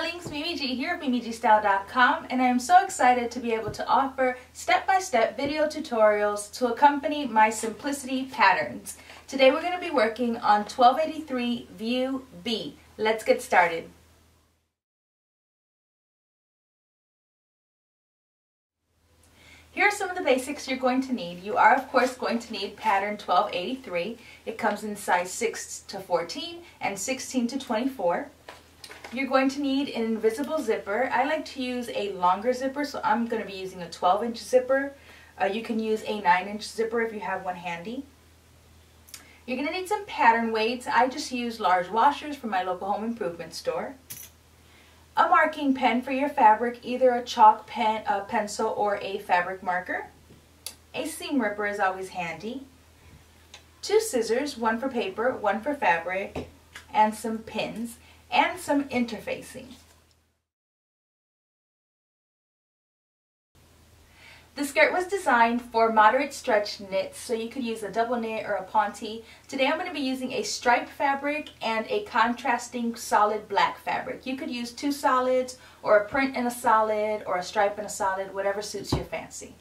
darlings, Mimi G here of MimiGStyle.com and I am so excited to be able to offer step-by-step -step video tutorials to accompany my simplicity patterns. Today we're going to be working on 1283 View B. Let's get started. Here are some of the basics you're going to need. You are of course going to need pattern 1283. It comes in size 6 to 14 and 16 to 24. You're going to need an invisible zipper. I like to use a longer zipper, so I'm going to be using a 12 inch zipper. Uh, you can use a 9 inch zipper if you have one handy. You're going to need some pattern weights. I just use large washers from my local home improvement store. A marking pen for your fabric, either a chalk pen, a pencil, or a fabric marker. A seam ripper is always handy. Two scissors, one for paper, one for fabric, and some pins and some interfacing. The skirt was designed for moderate stretch knits, so you could use a double knit or a ponte. Today I'm going to be using a striped fabric and a contrasting solid black fabric. You could use two solids or a print and a solid or a stripe and a solid, whatever suits your fancy.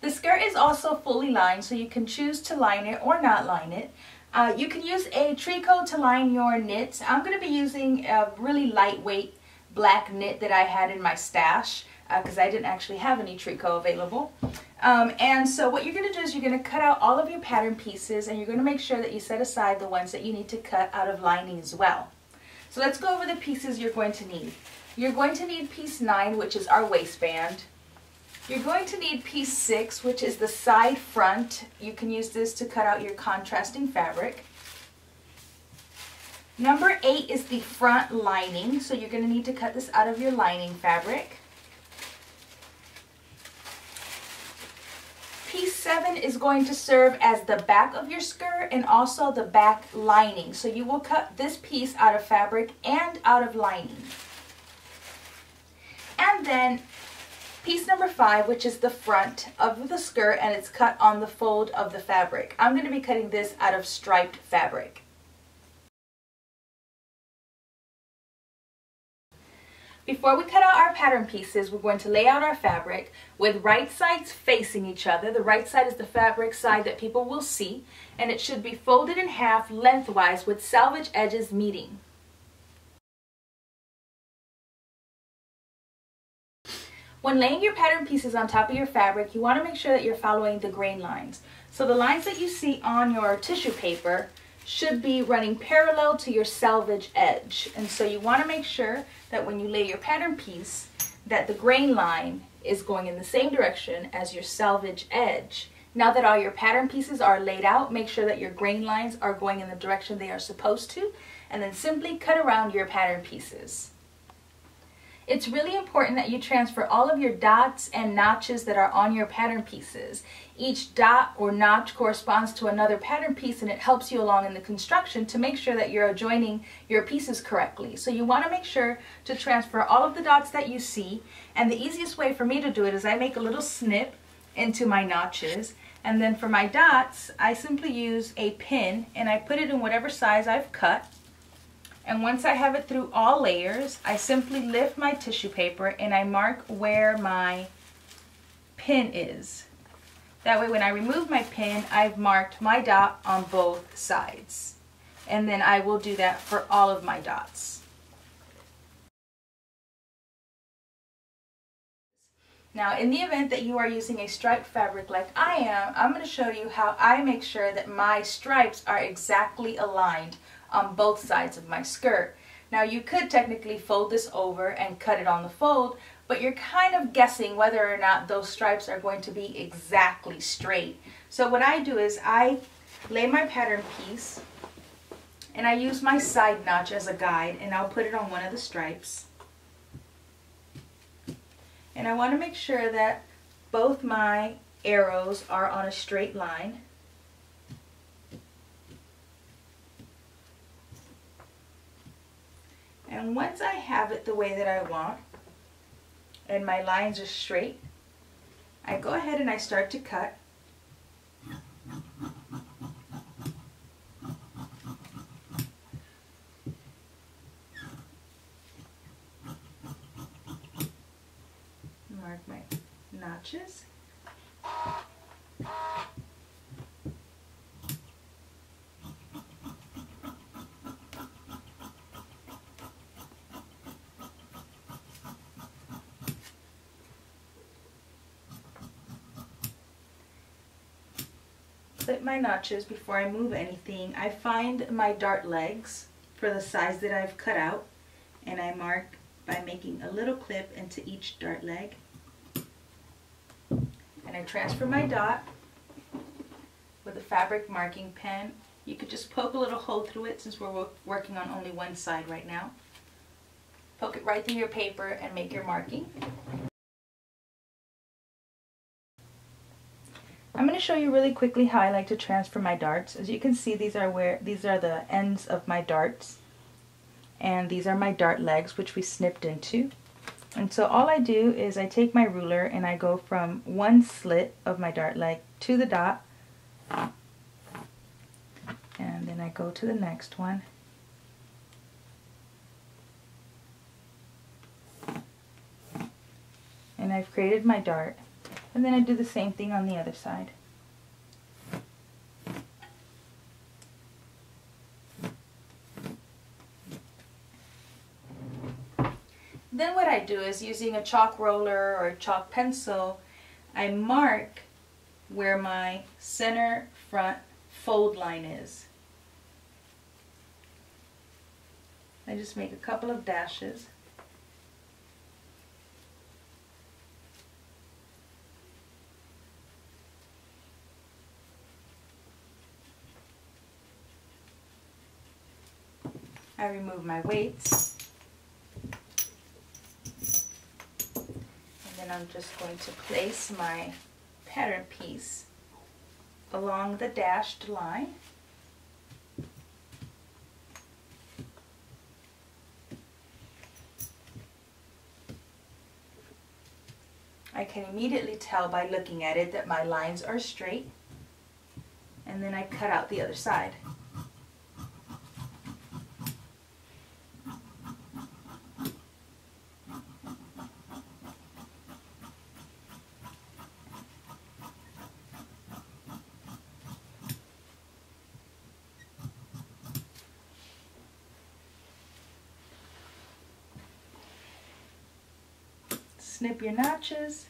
The skirt is also fully lined, so you can choose to line it or not line it. Uh, you can use a tricot to line your knits. I'm going to be using a really lightweight black knit that I had in my stash because uh, I didn't actually have any tricot available. Um, and so what you're going to do is you're going to cut out all of your pattern pieces and you're going to make sure that you set aside the ones that you need to cut out of lining as well. So let's go over the pieces you're going to need. You're going to need piece 9 which is our waistband. You're going to need piece six, which is the side front. You can use this to cut out your contrasting fabric. Number eight is the front lining, so you're going to need to cut this out of your lining fabric. Piece seven is going to serve as the back of your skirt and also the back lining. So you will cut this piece out of fabric and out of lining. And then piece number five, which is the front of the skirt and it's cut on the fold of the fabric. I'm going to be cutting this out of striped fabric. Before we cut out our pattern pieces, we're going to lay out our fabric with right sides facing each other. The right side is the fabric side that people will see, and it should be folded in half lengthwise with selvage edges meeting. When laying your pattern pieces on top of your fabric, you want to make sure that you're following the grain lines. So the lines that you see on your tissue paper should be running parallel to your selvage edge. And so you want to make sure that when you lay your pattern piece, that the grain line is going in the same direction as your selvage edge. Now that all your pattern pieces are laid out, make sure that your grain lines are going in the direction they are supposed to, and then simply cut around your pattern pieces. It's really important that you transfer all of your dots and notches that are on your pattern pieces. Each dot or notch corresponds to another pattern piece and it helps you along in the construction to make sure that you're adjoining your pieces correctly. So you want to make sure to transfer all of the dots that you see and the easiest way for me to do it is I make a little snip into my notches and then for my dots I simply use a pin and I put it in whatever size I've cut and once I have it through all layers, I simply lift my tissue paper and I mark where my pin is. That way when I remove my pin, I've marked my dot on both sides. And then I will do that for all of my dots. Now, in the event that you are using a striped fabric like I am, I'm going to show you how I make sure that my stripes are exactly aligned on both sides of my skirt. Now you could technically fold this over and cut it on the fold, but you're kind of guessing whether or not those stripes are going to be exactly straight. So what I do is I lay my pattern piece and I use my side notch as a guide and I'll put it on one of the stripes. And I want to make sure that both my arrows are on a straight line. And once I have it the way that I want, and my lines are straight, I go ahead and I start to cut. Mark my notches. My notches before I move anything. I find my dart legs for the size that I've cut out and I mark by making a little clip into each dart leg. And I transfer my dot with a fabric marking pen. You could just poke a little hole through it since we're working on only one side right now. Poke it right through your paper and make your marking. I'm going to show you really quickly how I like to transfer my darts. As you can see, these are where these are the ends of my darts. And these are my dart legs, which we snipped into. And so all I do is I take my ruler and I go from one slit of my dart leg to the dot. And then I go to the next one. And I've created my dart. And then I do the same thing on the other side. Then what I do is using a chalk roller or a chalk pencil, I mark where my center front fold line is. I just make a couple of dashes. I remove my weights. And then I'm just going to place my pattern piece along the dashed line. I can immediately tell by looking at it that my lines are straight and then I cut out the other side. Snip your notches,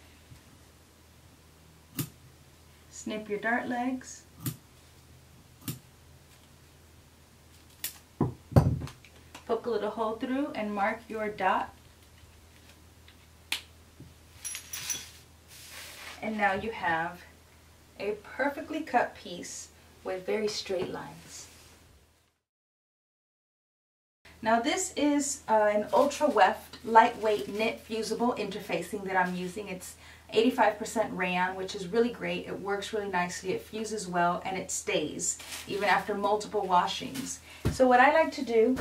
snip your dart legs, poke a little hole through and mark your dot. And now you have a perfectly cut piece with very straight lines. Now this is uh, an ultra weft lightweight knit fusible interfacing that I'm using. It's 85% rayon, which is really great. It works really nicely, it fuses well, and it stays even after multiple washings. So what I like to do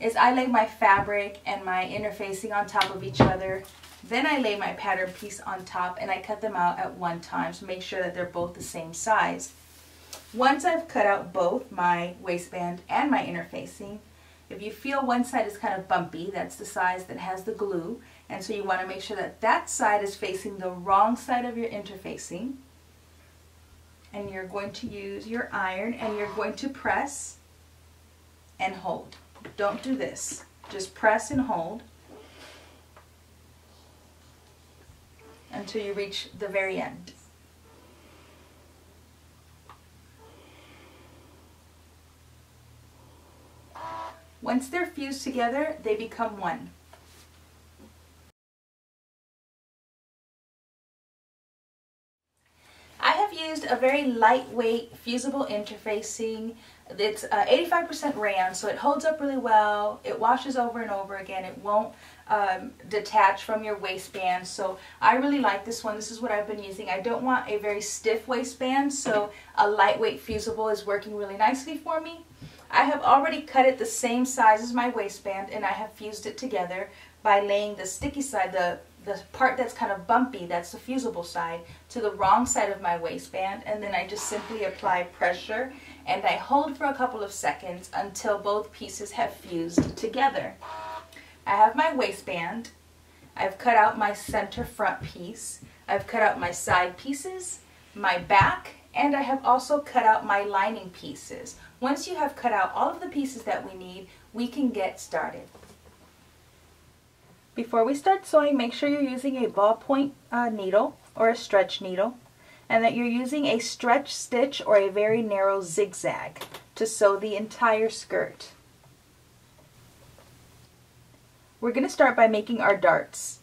is I lay my fabric and my interfacing on top of each other. Then I lay my pattern piece on top and I cut them out at one time to make sure that they're both the same size. Once I've cut out both my waistband and my interfacing, if you feel one side is kind of bumpy, that's the size that has the glue. And so you want to make sure that that side is facing the wrong side of your interfacing. And you're going to use your iron and you're going to press and hold. Don't do this. Just press and hold until you reach the very end. Once they're fused together, they become one. I have used a very lightweight fusible interfacing. It's 85% uh, rayon, so it holds up really well. It washes over and over again. It won't um, detach from your waistband. So I really like this one. This is what I've been using. I don't want a very stiff waistband, so a lightweight fusible is working really nicely for me. I have already cut it the same size as my waistband and I have fused it together by laying the sticky side, the, the part that's kind of bumpy, that's the fusible side, to the wrong side of my waistband and then I just simply apply pressure and I hold for a couple of seconds until both pieces have fused together. I have my waistband, I've cut out my center front piece, I've cut out my side pieces, my back, and I have also cut out my lining pieces. Once you have cut out all of the pieces that we need, we can get started. Before we start sewing, make sure you're using a ballpoint uh, needle or a stretch needle and that you're using a stretch stitch or a very narrow zigzag to sew the entire skirt. We're going to start by making our darts.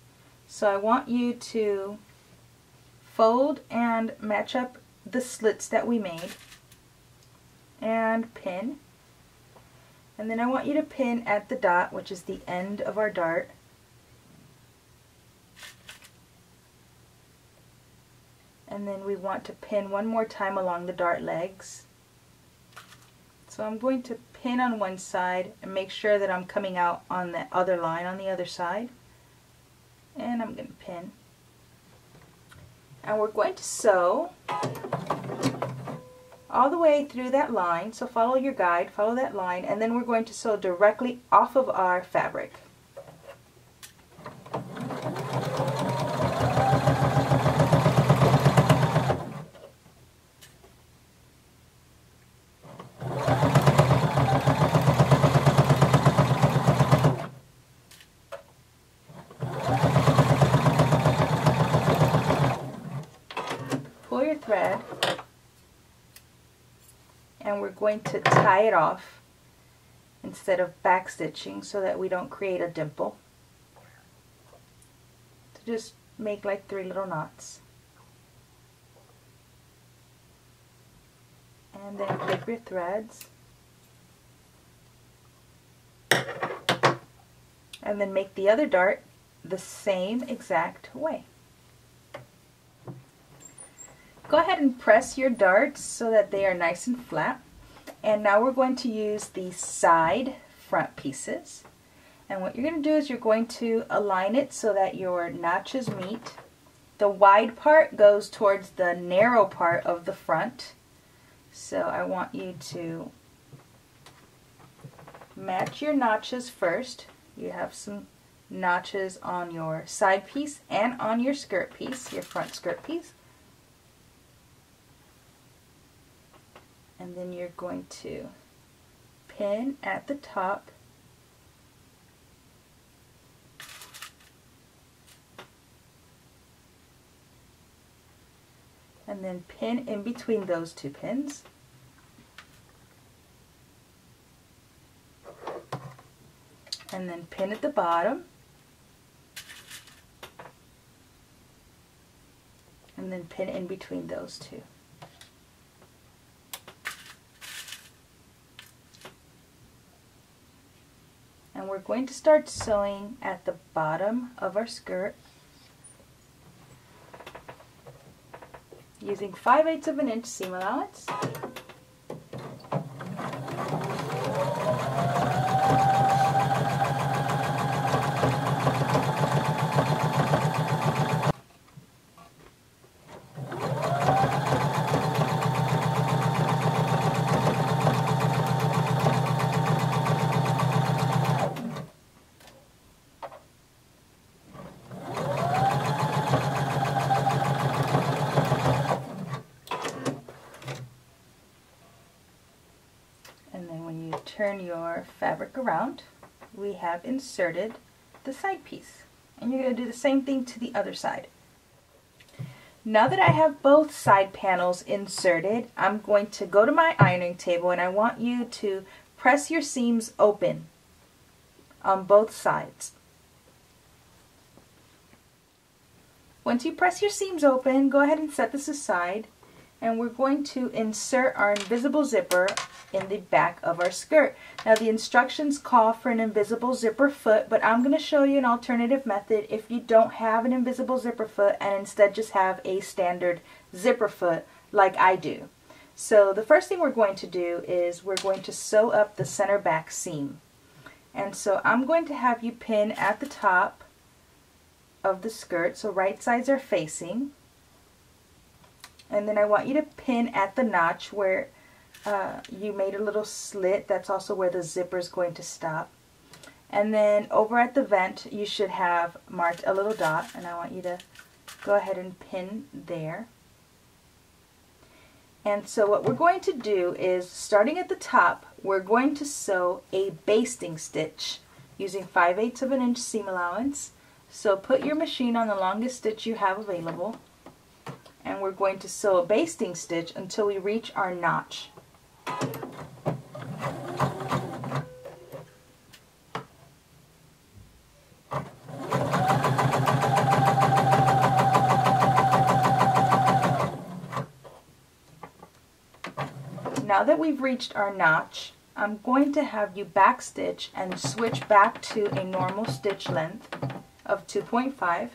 So I want you to fold and match up the slits that we made and pin. And then I want you to pin at the dot, which is the end of our dart. And then we want to pin one more time along the dart legs. So I'm going to pin on one side and make sure that I'm coming out on the other line on the other side. And I'm going to pin. And we're going to sew all the way through that line. So follow your guide, follow that line, and then we're going to sew directly off of our fabric. Going to tie it off instead of back stitching so that we don't create a dimple. To just make like three little knots. And then clip your threads. And then make the other dart the same exact way. Go ahead and press your darts so that they are nice and flat. And now we're going to use the side front pieces. And what you're going to do is you're going to align it so that your notches meet. The wide part goes towards the narrow part of the front. So I want you to match your notches first. You have some notches on your side piece and on your skirt piece, your front skirt piece. And then you're going to pin at the top. And then pin in between those two pins. And then pin at the bottom. And then pin in between those two. And we're going to start sewing at the bottom of our skirt using 5 eighths of an inch seam allowance turn your fabric around, we have inserted the side piece. And you're going to do the same thing to the other side. Now that I have both side panels inserted, I'm going to go to my ironing table and I want you to press your seams open on both sides. Once you press your seams open, go ahead and set this aside and we're going to insert our invisible zipper in the back of our skirt. Now the instructions call for an invisible zipper foot, but I'm going to show you an alternative method if you don't have an invisible zipper foot and instead just have a standard zipper foot like I do. So the first thing we're going to do is we're going to sew up the center back seam. And so I'm going to have you pin at the top of the skirt, so right sides are facing and then I want you to pin at the notch where uh, you made a little slit that's also where the zipper is going to stop and then over at the vent you should have marked a little dot and I want you to go ahead and pin there. And so what we're going to do is, starting at the top, we're going to sew a basting stitch using 5 eighths of an inch seam allowance. So put your machine on the longest stitch you have available and we're going to sew a basting stitch until we reach our notch. Now that we've reached our notch, I'm going to have you backstitch and switch back to a normal stitch length of 2.5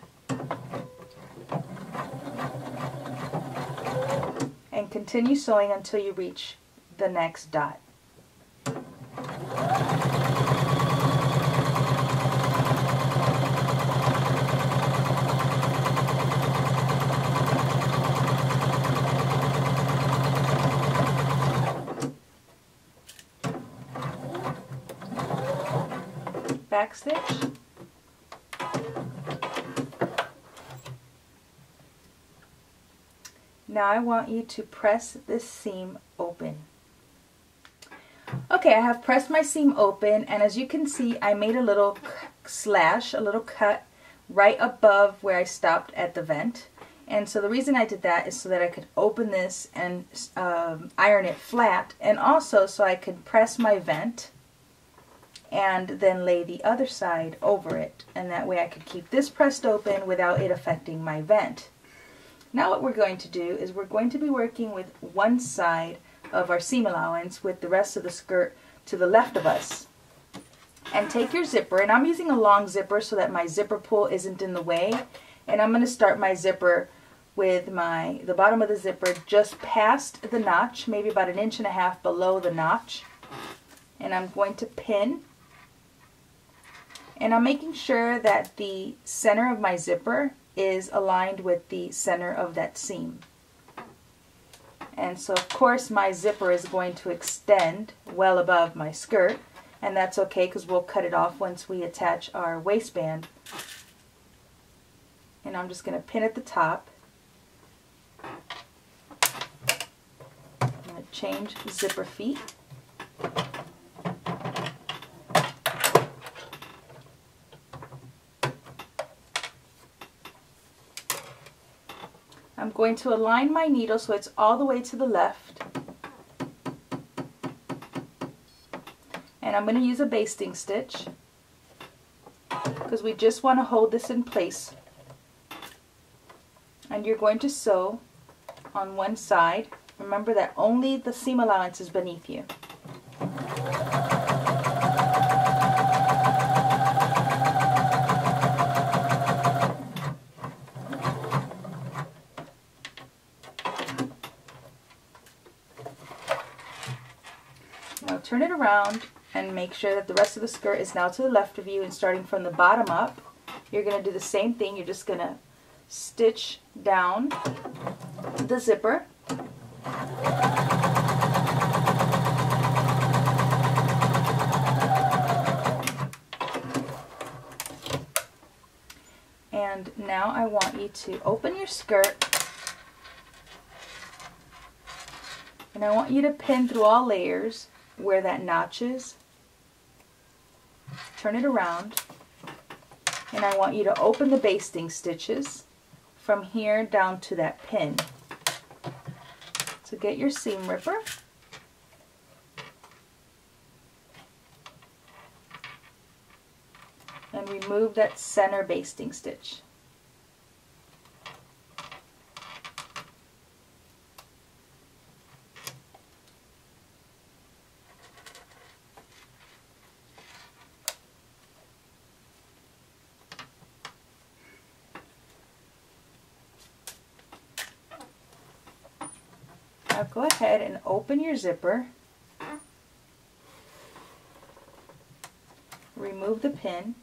continue sewing until you reach the next dot. backstitch. Now I want you to press this seam open. Okay, I have pressed my seam open and as you can see I made a little slash, a little cut right above where I stopped at the vent. And so the reason I did that is so that I could open this and um, iron it flat and also so I could press my vent and then lay the other side over it. And that way I could keep this pressed open without it affecting my vent. Now what we're going to do is we're going to be working with one side of our seam allowance with the rest of the skirt to the left of us. And take your zipper, and I'm using a long zipper so that my zipper pull isn't in the way. And I'm going to start my zipper with my the bottom of the zipper just past the notch, maybe about an inch and a half below the notch. And I'm going to pin and I'm making sure that the center of my zipper is aligned with the center of that seam. And so of course my zipper is going to extend well above my skirt and that's okay because we'll cut it off once we attach our waistband. And I'm just going to pin at the top. I'm going to change zipper feet. I'm going to align my needle so it's all the way to the left. And I'm going to use a basting stitch because we just want to hold this in place. And you're going to sew on one side. Remember that only the seam allowance is beneath you. turn it around and make sure that the rest of the skirt is now to the left of you and starting from the bottom up you're going to do the same thing. You're just going to stitch down the zipper. And now I want you to open your skirt. And I want you to pin through all layers where that notch is. Turn it around. And I want you to open the basting stitches from here down to that pin. So get your seam ripper. And remove that center basting stitch. Now go ahead and open your zipper. Remove the pin.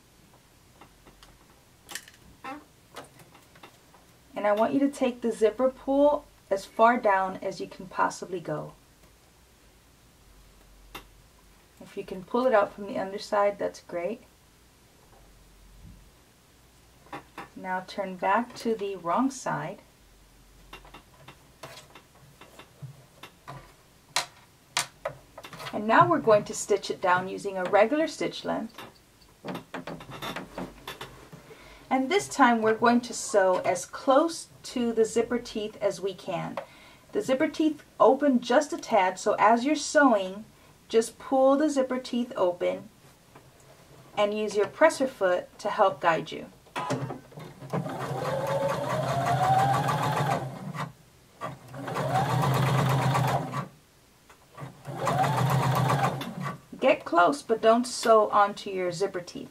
And I want you to take the zipper pull as far down as you can possibly go. If you can pull it out from the underside, that's great. Now turn back to the wrong side. And now we're going to stitch it down using a regular stitch length. And this time we're going to sew as close to the zipper teeth as we can. The zipper teeth open just a tad, so as you're sewing, just pull the zipper teeth open and use your presser foot to help guide you. Get close, but don't sew onto your zipper teeth.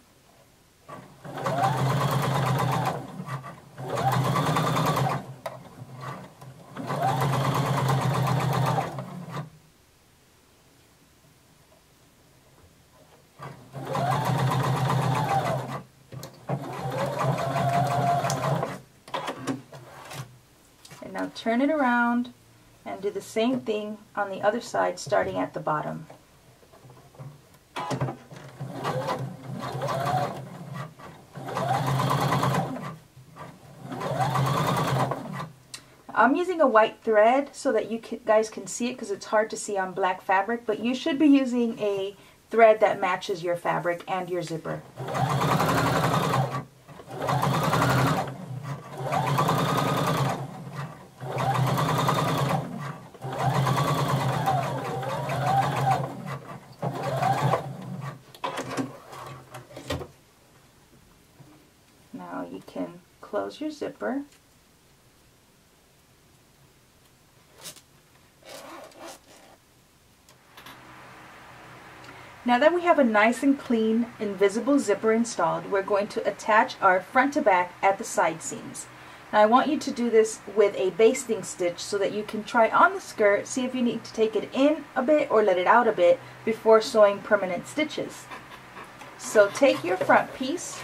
And now turn it around and do the same thing on the other side starting at the bottom. I'm using a white thread so that you guys can see it because it's hard to see on black fabric, but you should be using a thread that matches your fabric and your zipper. Now you can close your zipper. Now that we have a nice and clean invisible zipper installed, we're going to attach our front to back at the side seams. Now I want you to do this with a basting stitch so that you can try on the skirt, see if you need to take it in a bit or let it out a bit before sewing permanent stitches. So take your front piece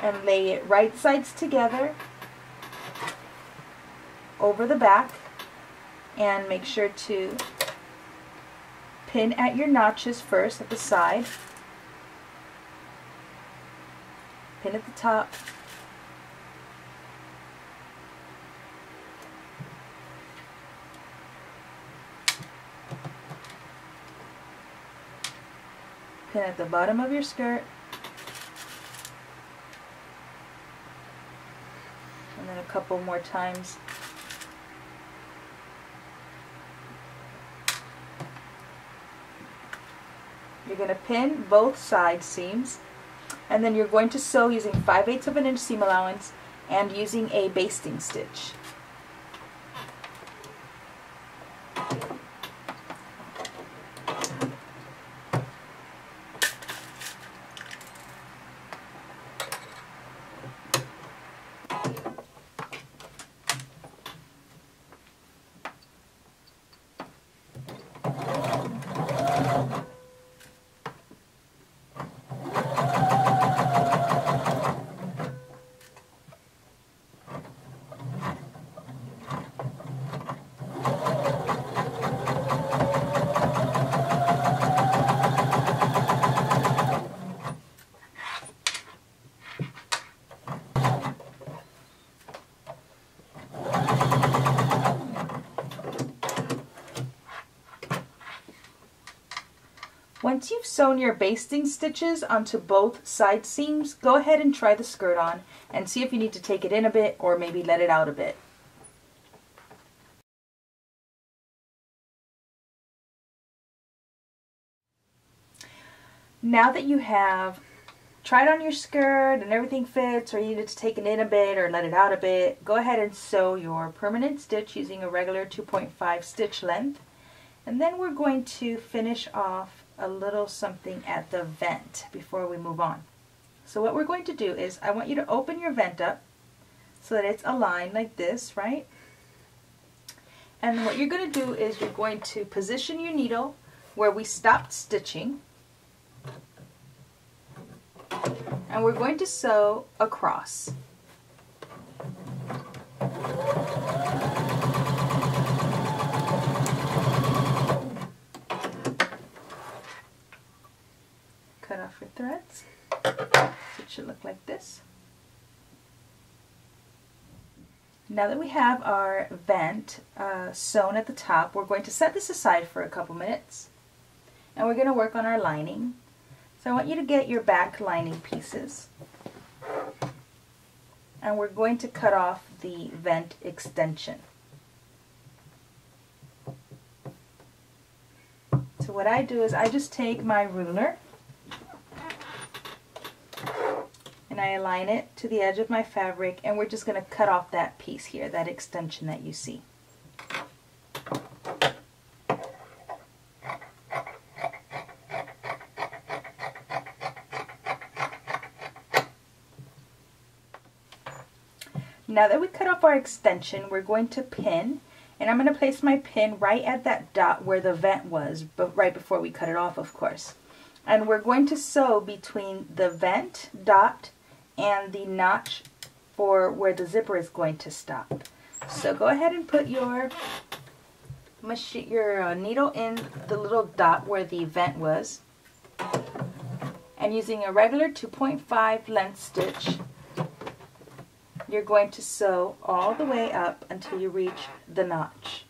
and lay it right sides together over the back and make sure to pin at your notches first at the side, pin at the top, pin at the bottom of your skirt, and then a couple more times going to pin both side seams and then you're going to sew using 5 eighths of an inch seam allowance and using a basting stitch. Once you've sewn your basting stitches onto both side seams, go ahead and try the skirt on and see if you need to take it in a bit or maybe let it out a bit. Now that you have tried on your skirt and everything fits or you need to take it in a bit or let it out a bit, go ahead and sew your permanent stitch using a regular 2.5 stitch length. And then we're going to finish off a little something at the vent before we move on. So what we're going to do is I want you to open your vent up so that it's aligned like this, right? And what you're going to do is you're going to position your needle where we stopped stitching. And we're going to sew across. cut off your threads. So it should look like this. Now that we have our vent uh, sewn at the top, we're going to set this aside for a couple minutes. And we're going to work on our lining. So I want you to get your back lining pieces. And we're going to cut off the vent extension. So what I do is I just take my ruler and I align it to the edge of my fabric and we're just going to cut off that piece here, that extension that you see. Now that we cut off our extension, we're going to pin and I'm going to place my pin right at that dot where the vent was, but right before we cut it off, of course. And we're going to sew between the vent dot and the notch for where the zipper is going to stop. So go ahead and put your machine, your uh, needle in the little dot where the vent was. And using a regular 2.5 length stitch, you're going to sew all the way up until you reach the notch.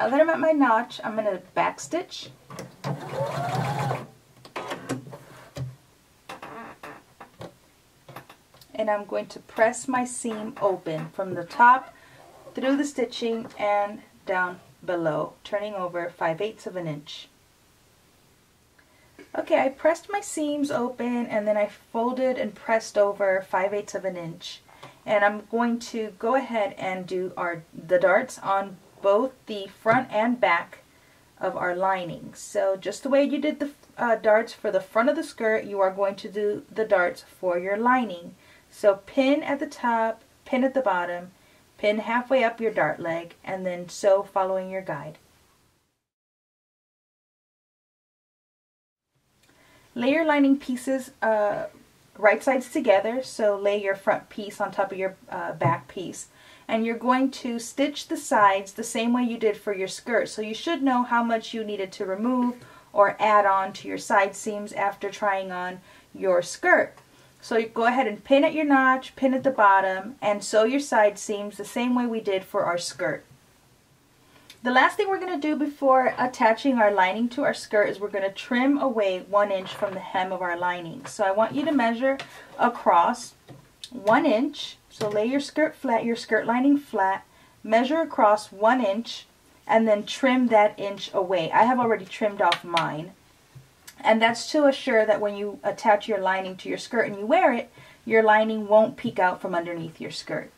Now that At my notch, I'm going to back stitch. And I'm going to press my seam open from the top through the stitching and down below, turning over 5 eighths of an inch. Okay, I pressed my seams open and then I folded and pressed over 5 eighths of an inch. And I'm going to go ahead and do our the darts on both the front and back of our lining. So just the way you did the uh, darts for the front of the skirt, you are going to do the darts for your lining. So pin at the top, pin at the bottom, pin halfway up your dart leg, and then sew following your guide. Lay your lining pieces uh, right sides together, so lay your front piece on top of your uh, back piece and you're going to stitch the sides the same way you did for your skirt. So you should know how much you needed to remove or add on to your side seams after trying on your skirt. So you go ahead and pin at your notch, pin at the bottom, and sew your side seams the same way we did for our skirt. The last thing we're going to do before attaching our lining to our skirt is we're going to trim away one inch from the hem of our lining. So I want you to measure across one inch so lay your skirt flat, your skirt lining flat, measure across one inch, and then trim that inch away. I have already trimmed off mine. And that's to assure that when you attach your lining to your skirt and you wear it, your lining won't peek out from underneath your skirt.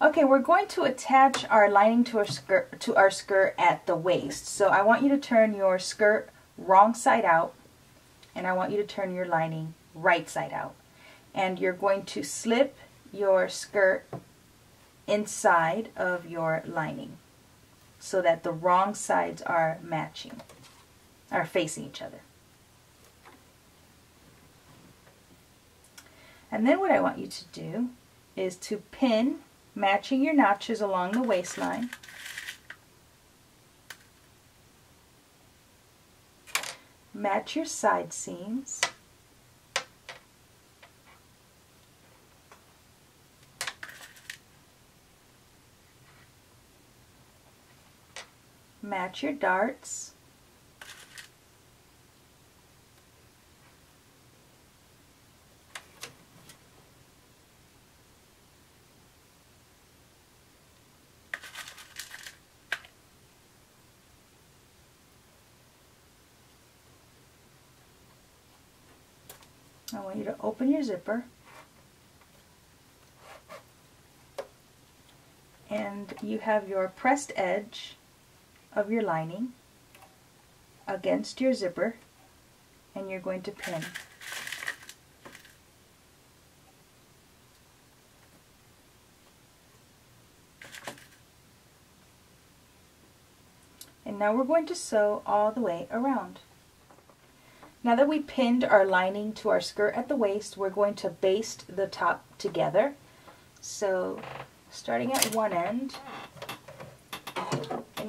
Okay, we're going to attach our lining to our skirt to our skirt at the waist. So I want you to turn your skirt wrong side out and I want you to turn your lining right side out and you're going to slip your skirt inside of your lining so that the wrong sides are matching, are facing each other. And then what I want you to do is to pin matching your notches along the waistline. Match your side seams. Match your darts. I want you to open your zipper and you have your pressed edge of your lining against your zipper and you're going to pin. And now we're going to sew all the way around. Now that we pinned our lining to our skirt at the waist, we're going to baste the top together. So starting at one end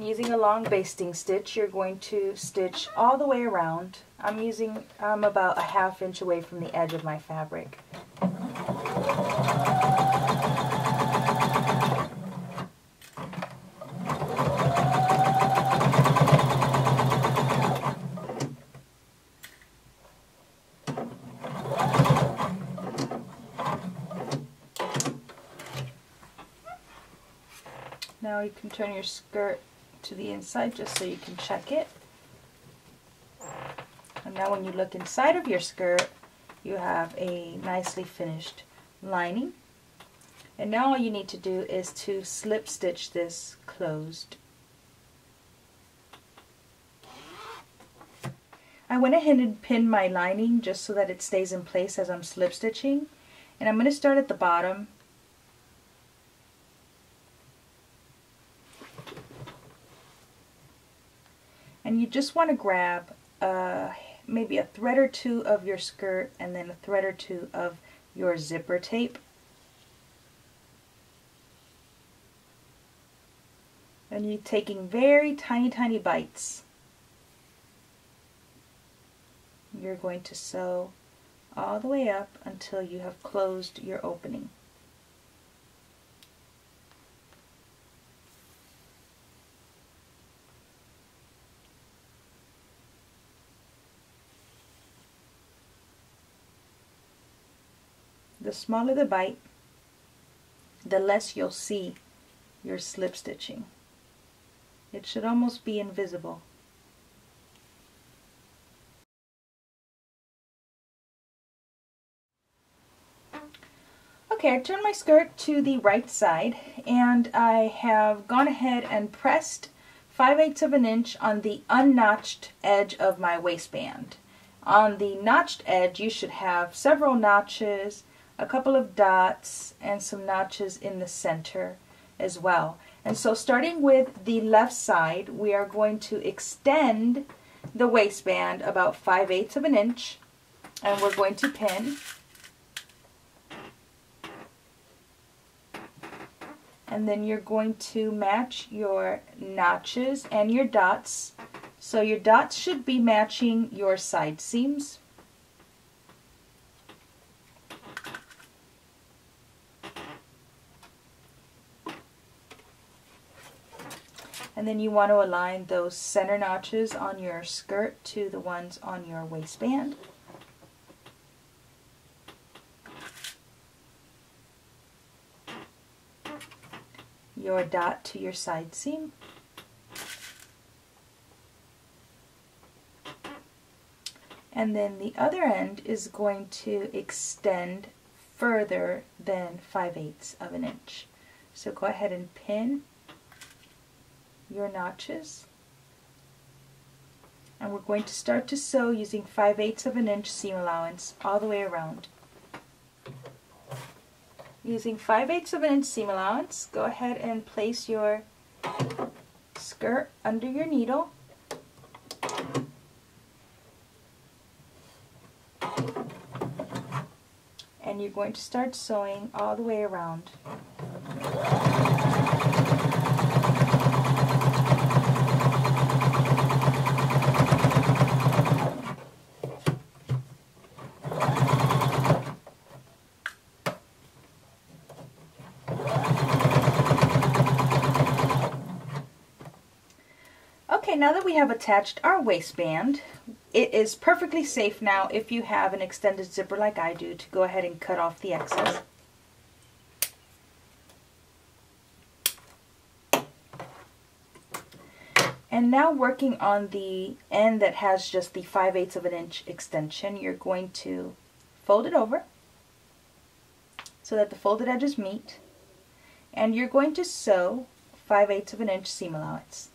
and using a long basting stitch, you're going to stitch all the way around. I'm using, I'm about a half inch away from the edge of my fabric. Now you can turn your skirt to the inside just so you can check it. And now when you look inside of your skirt, you have a nicely finished lining. And now all you need to do is to slip stitch this closed. I went ahead and pinned my lining just so that it stays in place as I'm slip stitching. And I'm going to start at the bottom and you just want to grab uh, maybe a thread or two of your skirt and then a thread or two of your zipper tape. And you're taking very tiny, tiny bites. You're going to sew all the way up until you have closed your opening. The smaller the bite, the less you'll see your slip stitching. It should almost be invisible. Okay, I turned my skirt to the right side and I have gone ahead and pressed 5 eighths of an inch on the unnotched edge of my waistband. On the notched edge you should have several notches a couple of dots and some notches in the center as well. And so starting with the left side, we are going to extend the waistband about 5 eighths of an inch and we're going to pin. And then you're going to match your notches and your dots. So your dots should be matching your side seams. And then you want to align those center notches on your skirt to the ones on your waistband. Your dot to your side seam. And then the other end is going to extend further than 5 eighths of an inch. So go ahead and pin your notches. And we're going to start to sew using 5 eighths of an inch seam allowance all the way around. Using 5 eighths of an inch seam allowance, go ahead and place your skirt under your needle. And you're going to start sewing all the way around. Now that we have attached our waistband, it is perfectly safe now if you have an extended zipper like I do to go ahead and cut off the excess. And now working on the end that has just the 5 eighths of an inch extension, you're going to fold it over so that the folded edges meet. And you're going to sew 5 eighths of an inch seam allowance.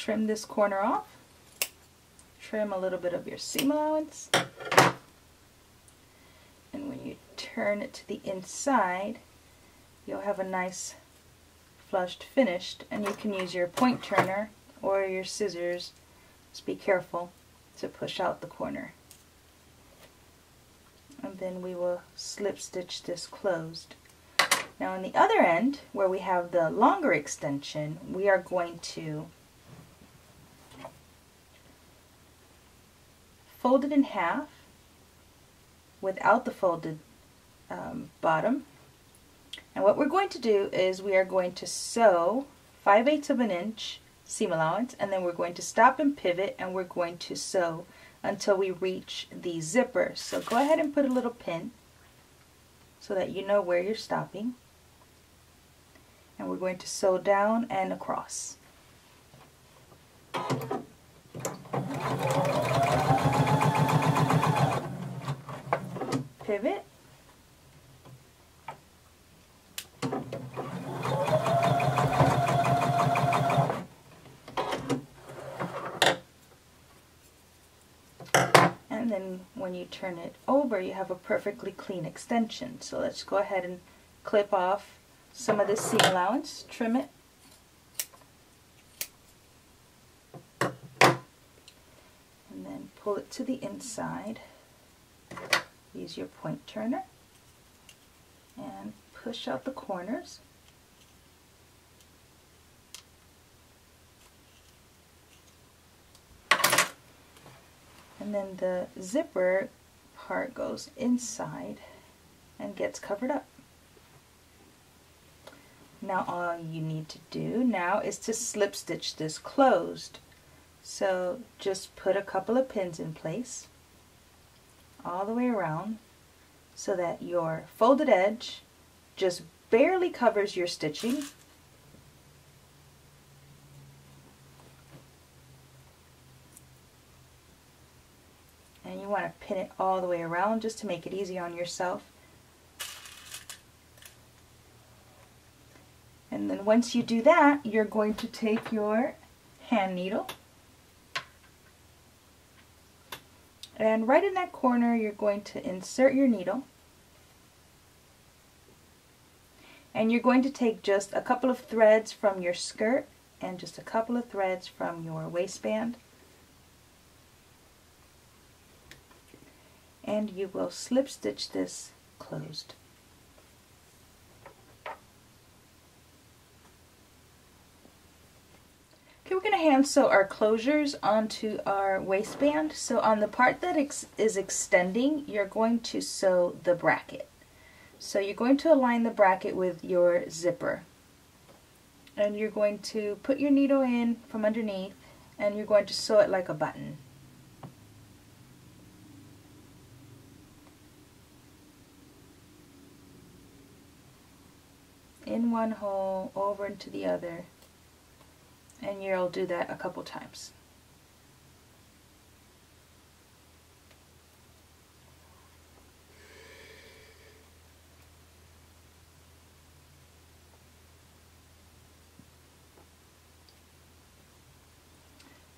Trim this corner off. Trim a little bit of your seam allowance. And when you turn it to the inside, you'll have a nice flushed finished and you can use your point turner or your scissors. Just be careful to push out the corner. And then we will slip stitch this closed. Now on the other end, where we have the longer extension, we are going to fold it in half without the folded um, bottom. And what we're going to do is we are going to sew 5 eighths of an inch seam allowance and then we're going to stop and pivot and we're going to sew until we reach the zipper. So go ahead and put a little pin so that you know where you're stopping. And we're going to sew down and across. Pivot And then when you turn it over you have a perfectly clean extension. So let's go ahead and clip off some of the seam allowance, trim it. And then pull it to the inside. Use your point turner and push out the corners. and then the zipper part goes inside and gets covered up. Now all you need to do now is to slip stitch this closed. So just put a couple of pins in place all the way around so that your folded edge just barely covers your stitching And you want to pin it all the way around just to make it easy on yourself. And then once you do that, you're going to take your hand needle and right in that corner you're going to insert your needle and you're going to take just a couple of threads from your skirt and just a couple of threads from your waistband and you will slip stitch this closed. Okay, we're going to hand sew our closures onto our waistband. So on the part that ex is extending, you're going to sew the bracket. So you're going to align the bracket with your zipper. And you're going to put your needle in from underneath and you're going to sew it like a button. in one hole over into the other and you'll do that a couple times.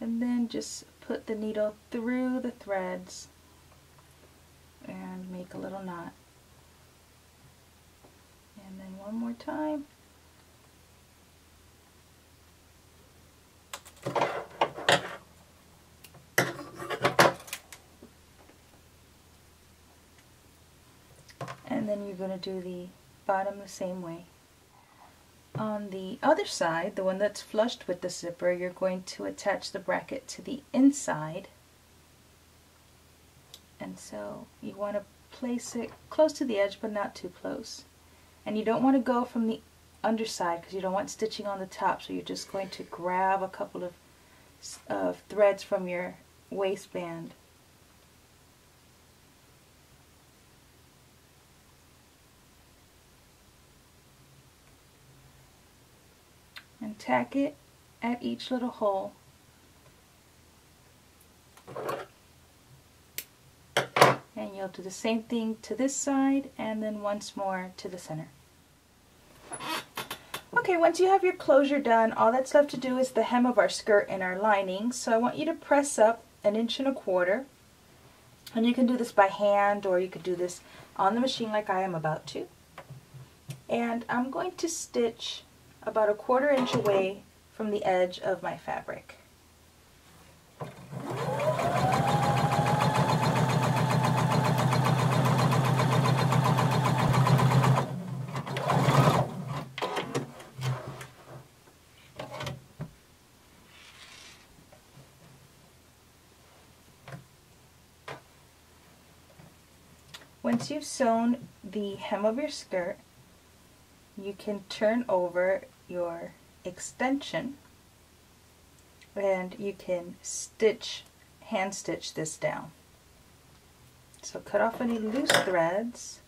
And then just put the needle through the threads and make a little knot and then one more time. Then you're going to do the bottom the same way. On the other side, the one that's flushed with the zipper, you're going to attach the bracket to the inside. And so you want to place it close to the edge but not too close and you don't want to go from the underside because you don't want stitching on the top so you're just going to grab a couple of uh, threads from your waistband and tack it at each little hole and you'll do the same thing to this side and then once more to the center. Okay, once you have your closure done, all that's left to do is the hem of our skirt and our lining. So I want you to press up an inch and a quarter. And you can do this by hand or you could do this on the machine like I am about to. And I'm going to stitch about a quarter inch away from the edge of my fabric. Once you've sewn the hem of your skirt, you can turn over your extension and you can stitch, hand stitch this down. So cut off any loose threads.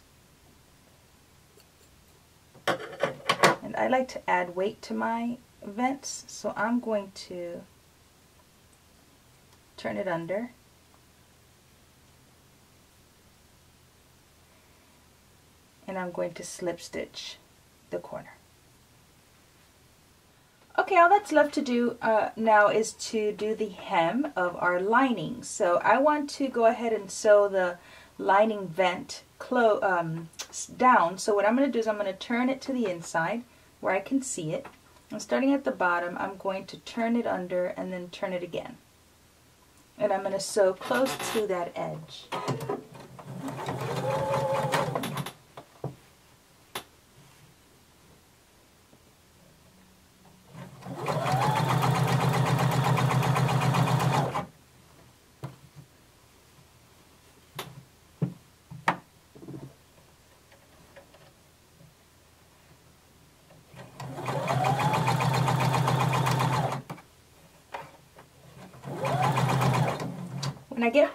And I like to add weight to my vents, so I'm going to turn it under. And I'm going to slip stitch the corner. Okay, all that's left to do uh, now is to do the hem of our lining. So I want to go ahead and sew the lining vent um, down. So what I'm going to do is I'm going to turn it to the inside where I can see it. And starting at the bottom, I'm going to turn it under and then turn it again. And I'm going to sew close to that edge. When I get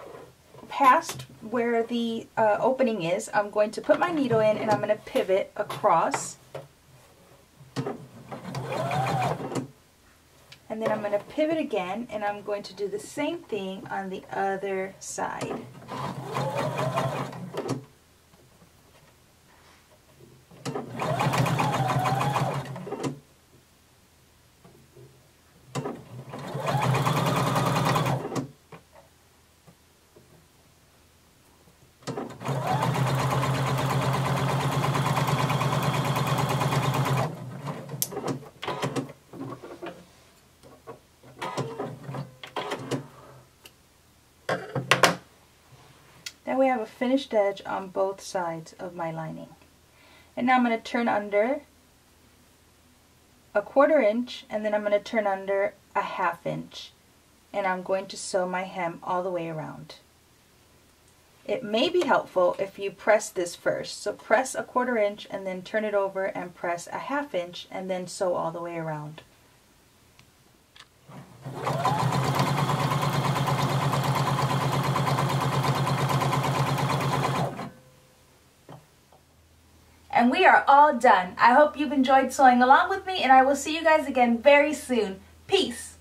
past where the uh, opening is, I'm going to put my needle in and I'm going to pivot across. And then I'm going to pivot again and I'm going to do the same thing on the other side. Have a finished edge on both sides of my lining. And now I'm going to turn under a quarter inch and then I'm going to turn under a half inch and I'm going to sew my hem all the way around. It may be helpful if you press this first. So press a quarter inch and then turn it over and press a half inch and then sew all the way around. We are all done. I hope you've enjoyed sewing along with me and I will see you guys again very soon. Peace.